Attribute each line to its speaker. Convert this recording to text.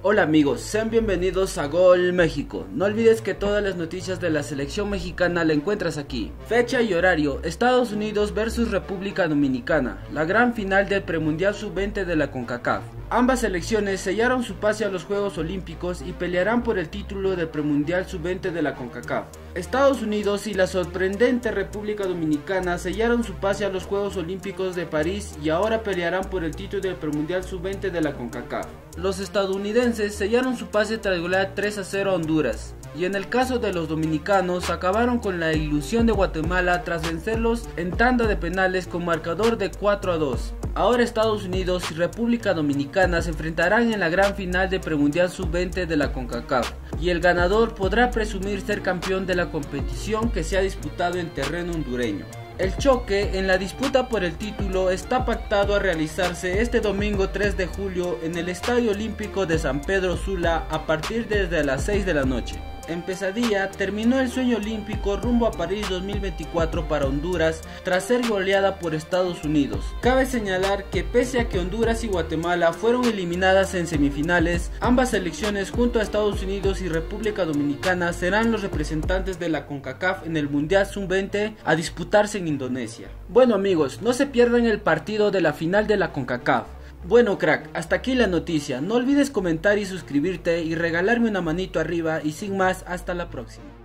Speaker 1: Hola amigos, sean bienvenidos a Gol México. No olvides que todas las noticias de la selección mexicana la encuentras aquí. Fecha y horario: Estados Unidos versus República Dominicana, la gran final del premundial sub-20 de la CONCACAF. Ambas selecciones sellaron su pase a los Juegos Olímpicos y pelearán por el título del premundial sub-20 de la CONCACAF. Estados Unidos y la sorprendente República Dominicana sellaron su pase a los Juegos Olímpicos de París y ahora pelearán por el título del premundial sub-20 de la CONCACAF. Los estadounidenses sellaron su pase tras golear 3 a 0 a Honduras. Y en el caso de los dominicanos, acabaron con la ilusión de Guatemala tras vencerlos en tanda de penales con marcador de 4 a 2. Ahora Estados Unidos y República Dominicana se enfrentarán en la gran final de Premundial Sub-20 de la CONCACAF y el ganador podrá presumir ser campeón de la competición que se ha disputado en terreno hondureño. El choque en la disputa por el título está pactado a realizarse este domingo 3 de julio en el Estadio Olímpico de San Pedro Sula a partir desde las 6 de la noche en pesadilla, terminó el sueño olímpico rumbo a París 2024 para Honduras tras ser goleada por Estados Unidos. Cabe señalar que pese a que Honduras y Guatemala fueron eliminadas en semifinales, ambas selecciones junto a Estados Unidos y República Dominicana serán los representantes de la CONCACAF en el Mundial Sub-20 a disputarse en Indonesia. Bueno amigos, no se pierdan el partido de la final de la CONCACAF. Bueno crack, hasta aquí la noticia. No olvides comentar y suscribirte y regalarme una manito arriba y sin más, hasta la próxima.